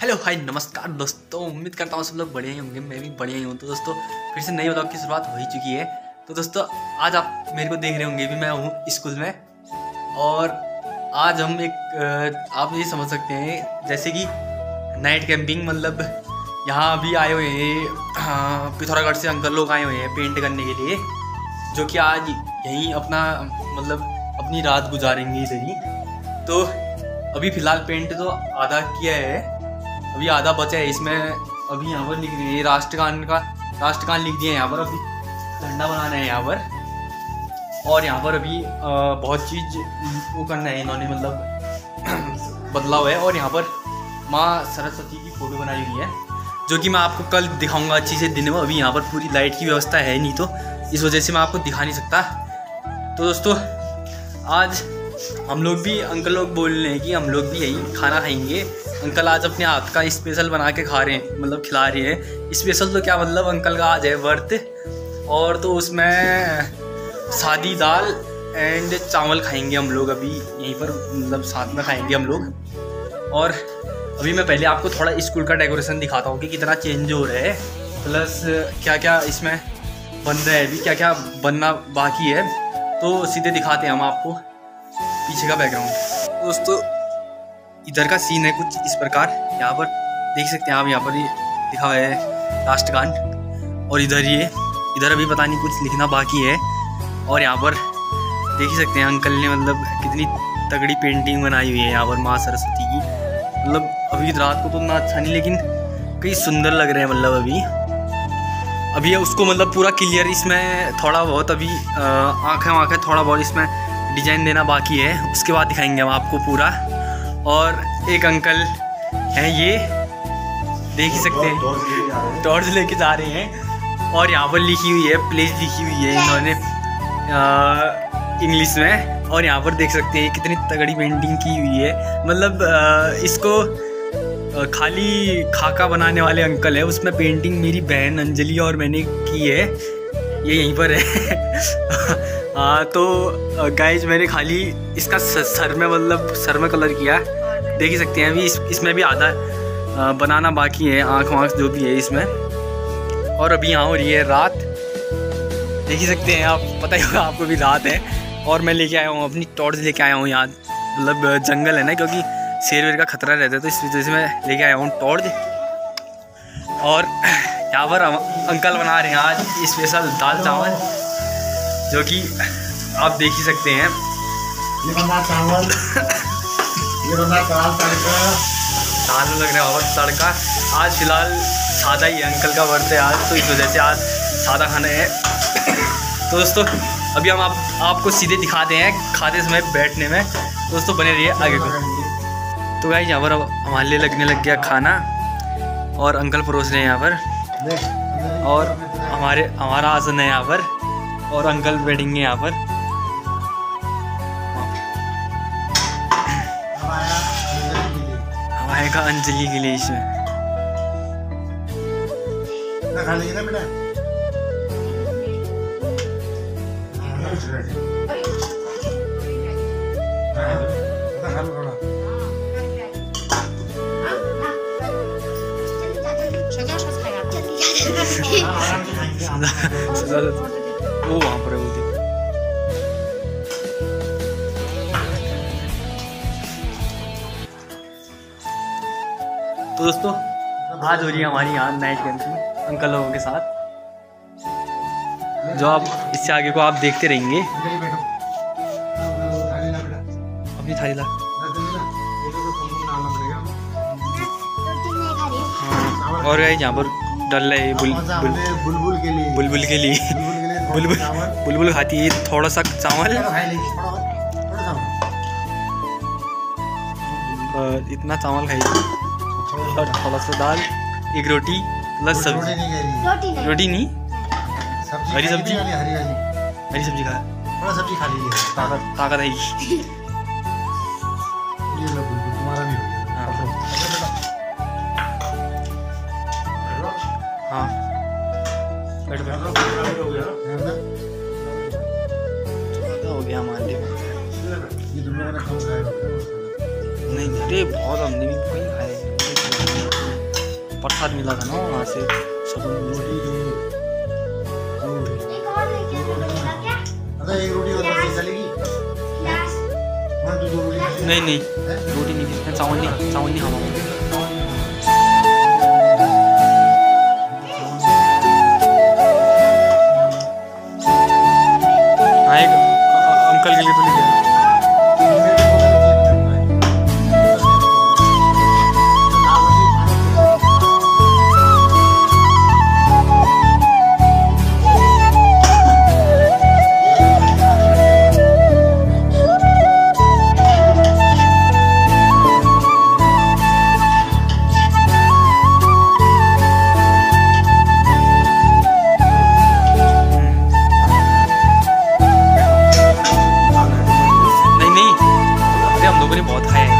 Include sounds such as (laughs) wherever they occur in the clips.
Hello, हाय, नमस्कार दोस्तों। उम्मीद करता हूँ सब लोग बढ़िया ही होंगे, मैं भी बढ़िया ही हूँ। तो दोस्तों, फिर से नई व्लॉग की शुरुआत हो ही चुकी है। तो दोस्तों, आज आप मेरे को देख रहे होंगे भी मैं हूँ स्कूल में। और आज हम एक आप ये समझ सकते हैं, जैसे कि नाइट कैंपिंग मतलब यहाँ अभी आए हुए हैं पिथौरागढ़ से अंकल लोग आए हुए हैं पेंट करने के लिए, जो कि आज यहीं अपना मतलब अपनी रात गुजारेंगे इधर ही। तो अभी फ़िलहाल पेंट तो आधा किया है। अभी आधा बचा है, इसमें अभी यहाँ पर लिख दिए राष्ट्रगान का, राष्ट्रगान लिख दिया है यहाँ पर, अभी झंडा बनाना है यहाँ पर। और यहाँ पर अभी बहुत चीज़ वो करना है, इन्होंने मतलब (clears throat) बदलाव है। और यहाँ पर माँ सरस्वती की फ़ोटो बनाई हुई है, जो कि मैं आपको कल दिखाऊँगा अच्छी से दिन में। अभी यहाँ पर पूरी लाइट की व्यवस्था है नहीं तो इस वजह से मैं आपको दिखा नहीं सकता। तो दोस्तों, आज हम लोग भी, अंकल लोग बोल रहे हैं कि हम लोग भी यही खाना खाएँगे। अंकल आज अपने हाथ का स्पेशल बना के खा रहे हैं मतलब खिला रहे हैं। स्पेशल तो क्या मतलब? अंकल का आज है वर्त और तो उसमें सादी दाल एंड चावल खाएँगे हम लोग अभी। यहीं पर मतलब साथ में खाएँगे हम लोग। और अभी मैं पहले आपको थोड़ा स्कूल का डेकोरेशन दिखाता हूँ कि कितना चेंज हो रहा है। प्लस क्या क्या इसमें बन रहा है अभी क्या क्या बनना बाकी है। तो सीधे दिखाते हैं हम आपको। पीछे का बैकग्राउंड दोस्तों, इधर का सीन है कुछ इस प्रकार। यहाँ पर देख सकते हैं आप, यहाँ पर ये लिखा हुआ है राष्ट्रगान और इधर ये, इधर अभी पता नहीं कुछ लिखना बाकी है। और यहाँ पर देख ही सकते हैं अंकल ने मतलब कितनी तगड़ी पेंटिंग बनाई हुई है यहाँ पर माँ सरस्वती की। मतलब अभी रात को तो उतना अच्छा नहीं, लेकिन कई सुंदर लग रहे हैं मतलब अभी। अभी उसको मतलब पूरा क्लियर इसमें थोड़ा बहुत अभी आँखें वाँखें थोड़ा बहुत इसमें डिज़ाइन देना बाकी है। उसके बाद दिखाएँगे हम आपको पूरा। और एक अंकल हैं ये। देख ही सकते हैं। टॉर्च लेके जा रहे हैं। और यहाँ पर लिखी हुई है प्लेस लिखी हुई है इन्होंने इंग्लिश में। और यहाँ पर देख सकते हैं कितनी तगड़ी पेंटिंग की हुई है। मतलब इसको खाली खाका बनाने वाले अंकल है। उसमें पेंटिंग मेरी बहन अंजलि और मैंने की है। ये यहीं पर है। (laughs) हाँ तो गाइज़ मैंने खाली इसका सर में मतलब सर में कलर किया। देख ही सकते हैं अभी इस, इसमें भी आधा बनाना बाकी है आँख वाँख जो भी है इसमें। और अभी यहाँ हो रही है रात। देख ही सकते हैं आप पता ही होगा आपको भी रात है। और मैं लेके आया हूँ अपनी टॉर्च लेके आया हूँ यहाँ। मतलब जंगल है ना क्योंकि शेर वेर का खतरा रहता है तो इस वजह से मैं लेके आया हूँ टॉर्च और (clears throat) यहाँ पर अंकल बना रहे हैं आज स्पेशल दाल चावल। जो कि आप देख ही सकते हैं। ये बंदा चावल ये बंदा दाल तड़का। दाल में लग रहा है और तड़का। आज फ़िलहाल सादा ही अंकल का वर्त है आज तो इस वजह से आज सादा खाना है। तो दोस्तों अभी हम आप आपको सीधे दिखाते हैं खाते समय बैठने में। दोस्तों बने रहिए आगे को। तो भाई यहाँ पर हमारे लिए लगने लग गया खाना और अंकल परोस रहे हैं यहाँ पर। और हमारे हमारा आसन है यहाँ पर। और अंकल बैठेंगे यहाँ पर के लिए हमारे का अंजलि के लिए इसमें ना खा वो वहाँ पर है वो देखो। तो दोस्तों आज हो रही है हमारी यहाँ नाइट कैंपिंग अंकल लोगों के साथ। जो आप इससे आगे को आप देखते रहेंगे। अपनी थाली ला। और यहाँ पर डल रहा है बुलबुल के लिए। बुलबुल के लिए। बुलबुल बुलबुल खाती है थोड़ा सा चावल। और इतना चावल खाई और थोड़ा सा दाल एक रोटी प्लस रोटी सब्ज़ी। नहीं रोटी नहीं। हरी सब्ज़ी? हरी हरी सब्ज़ी खा। थोड़ा सब्ज़ी खा लीजिए। ताकत ताकत आएगी (laughs) हो गया नहीं अरे बहुत भी खाए प्रसाद मिला था ना वहाँ से सब नहीं नहीं रोटी नहीं चावल नहीं चावल नहीं खावा हम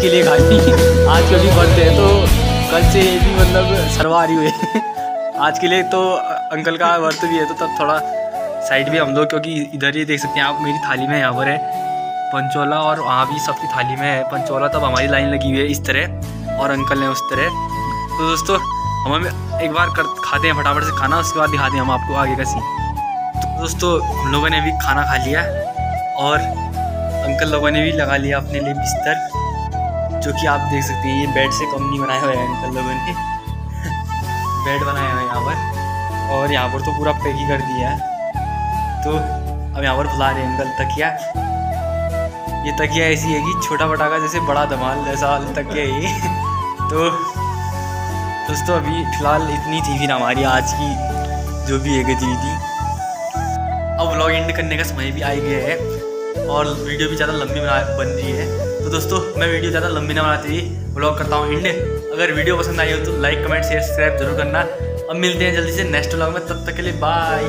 के लिए खाई (laughs) आज के अभी बढ़ते हैं तो कल से ये भी मतलब सर्वाहारी हुए (laughs) आज के लिए तो अंकल का व्रत भी है तो तब थोड़ा साइड भी हम लोग, क्योंकि इधर ही देख सकते हैं आप, मेरी थाली में यहाँ पर है पंचोला और वहाँ भी सबकी थाली में है। पंचोला तब हमारी लाइन लगी हुई है इस तरह, और अंकल ने उस तरह। तो दोस्तों, हम हमें एक बार कर, खाते हैं, फटाफट से खाना, उसके बाद दिखाते हैं हम आपको आगे का सीन तो दोस्तों, हम लोगों ने भी खाना खा लिया, और अंकल लोगों ने भी लगा लिया अपने लिए बिस्तर। जो कि आप देख सकते हैं, ये बेड से कम नहीं बनाया हुआ है अंकल लोगों ने। (laughs) बेड बनाया हुआ है यहाँ पर। और यहाँ पर तो पूरा पैक ही कर दिया है। तो अब यहाँ पर बुला रहे हैं अंकल तकिया। ये तकिया ऐसी है कि छोटा पटाखा जैसे बड़ा धमाल जैसा तकिया ये। (laughs) तो दोस्तों, अभी फ़िलहाल इतनी थी फिर हमारी आज की जो भी है गतिविधि अब व्लॉग एंड करने का समय भी आ गया है। और वीडियो भी ज़्यादा लंबी बना बन रही है। तो दोस्तों, मैं वीडियो ज़्यादा लंबी ना बनाती हुई ब्लॉग करता हूँ इंड अगर वीडियो पसंद आई हो तो लाइक कमेंट शेयर सब्सक्राइब ज़रूर करना। अब मिलते हैं जल्दी से नेक्स्ट ब्लॉग में, तब तक के लिए बाय